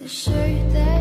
The shirt that